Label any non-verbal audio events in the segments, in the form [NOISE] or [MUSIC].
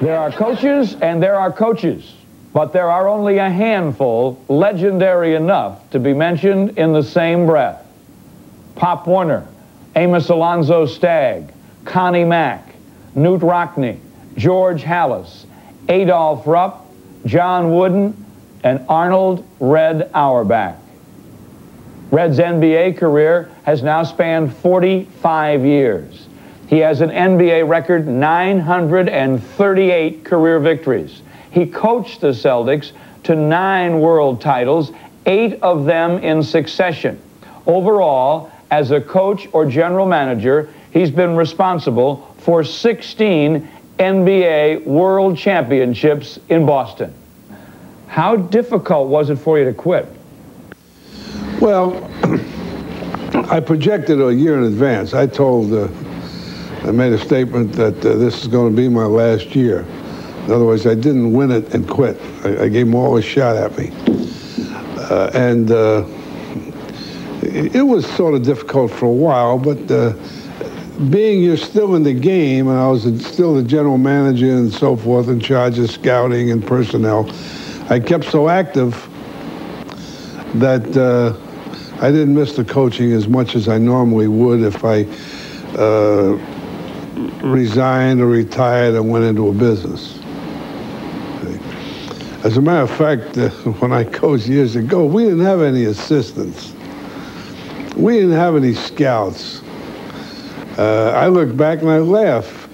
There are coaches and there are coaches, but there are only a handful legendary enough to be mentioned in the same breath. Pop Warner, Amos Alonzo Stagg, Connie Mack, Knute Rockne, George Halas, Adolph Rupp, John Wooden, and Arnold Red Auerbach. Red's NBA career has now spanned 45 years. He has an NBA record 938 career victories. He coached the Celtics to nine world titles, eight of them in succession. Overall, as a coach or general manager, he's been responsible for 16 NBA World Championships in Boston. How difficult was it for you to quit? Well, [CLEARS THROAT] I projected a year in advance. I told, uh, I made a statement that uh, this is going to be my last year. In other words, I didn't win it and quit. I, I gave them all a shot at me. Uh, and uh, it, was sort of difficult for a while, but uh, being you're still in the game, and I was still the general manager and so forth, in charge of scouting and personnel, I kept so active that uh, I didn't miss the coaching as much as I normally would if I uh, resigned or retired and went into a business. As a matter of fact, [LAUGHS] when I coached years ago, we didn't have any assistants. We didn't have any scouts. Uh, I look back and I laugh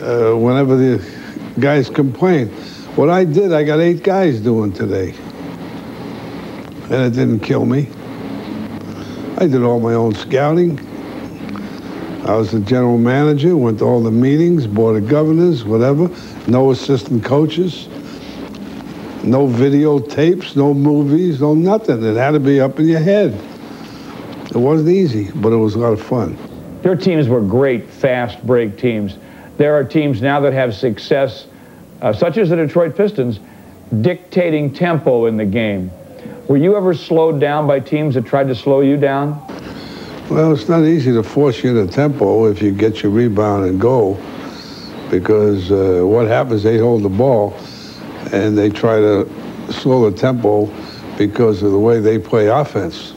uh, whenever the guys complain. What I did, I got eight guys doing today. And it didn't kill me. I did all my own scouting. I was the general manager, went to all the meetings, board of governors, whatever. No assistant coaches, no videotapes, no movies, no nothing. It had to be up in your head. It wasn't easy, but it was a lot of fun. Your teams were great, fast break teams. There are teams now that have success, uh, such as the Detroit Pistons, dictating tempo in the game. Were you ever slowed down by teams that tried to slow you down? Well, it's not easy to force you into tempo if you get your rebound and go, because uh, what happens, they hold the ball and they try to slow the tempo because of the way they play offense.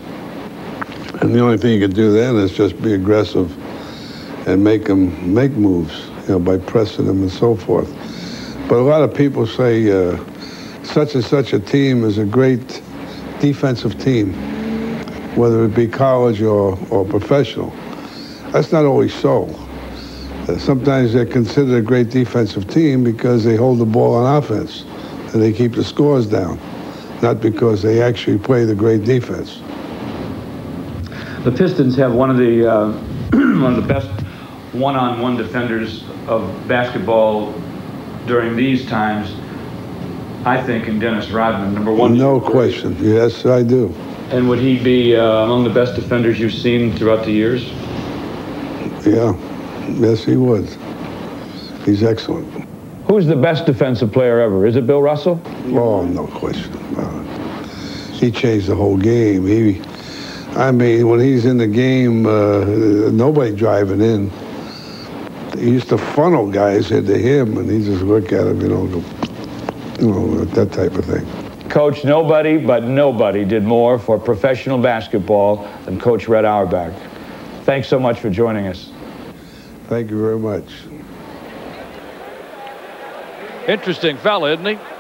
And the only thing you can do then is just be aggressive and make them make moves, you know, by pressing them and so forth. But a lot of people say uh, such and such a team is a great defensive team, whether it be college or, or professional. That's not always so. Uh, sometimes they're considered a great defensive team because they hold the ball on offense and they keep the scores down, not because they actually play the great defense. The Pistons have one of the uh, [CLEARS THROAT] one of the best one-on-one defenders of basketball during these times. I think, in Dennis Rodman, number one. No question. Yes, I do. And would he be uh, among the best defenders you've seen throughout the years? Yeah. Yes, he was. He's excellent. Who's the best defensive player ever? Is it Bill Russell? Oh, no question. Uh, he changed the whole game. He, I mean, when he's in the game, uh, nobody driving in. He used to funnel guys into him, and he just look at him, you know, go, you know, that type of thing. Coach, nobody but nobody did more for professional basketball than Coach Red Auerbach. Thanks so much for joining us. Thank you very much. Interesting fella, isn't he?